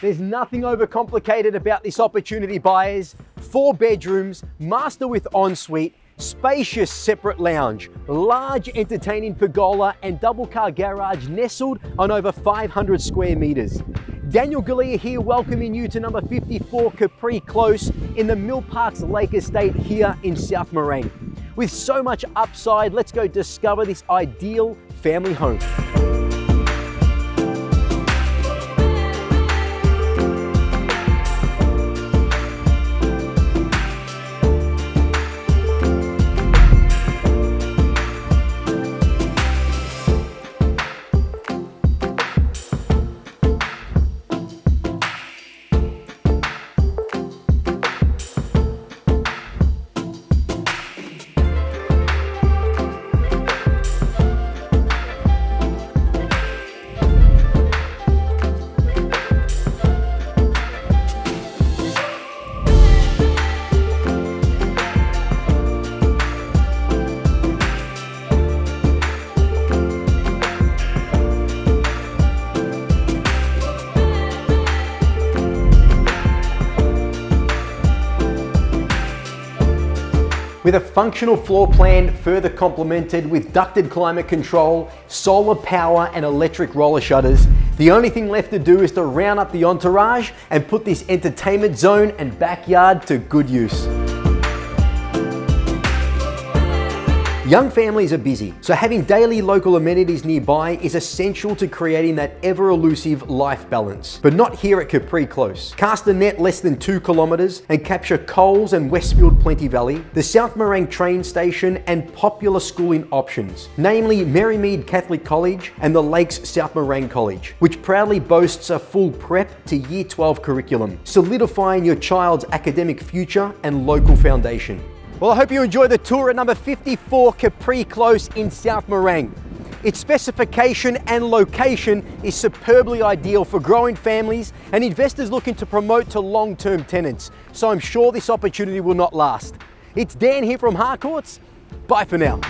There's nothing overcomplicated about this opportunity buyers. Four bedrooms, master with ensuite, spacious separate lounge, large entertaining pergola and double car garage nestled on over 500 square meters. Daniel Galea here welcoming you to number 54 Capri Close in the Mill Park Lakes Estate here in South Morang. With so much upside, let's go discover this ideal family home. With a functional floor plan further complemented with ducted climate control, solar power and electric roller shutters, the only thing left to do is to round up the entourage and put this entertainment zone and backyard to good use. Young families are busy, so having daily local amenities nearby is essential to creating that ever elusive life balance. But not here at Capri Close. Cast a net less than two kilometres and capture Coles and Westfield Plenty Valley, the South Morang train station and popular schooling options, namely Marymede Catholic College and the Lakes South Morang College, which proudly boasts a full prep to year 12 curriculum, solidifying your child's academic future and local foundation. Well, I hope you enjoy the tour at number 54 Capri Close in South Morang. Its specification and location is superbly ideal for growing families and investors looking to promote to long-term tenants. So I'm sure this opportunity will not last. It's Dan here from Harcourts. Bye for now.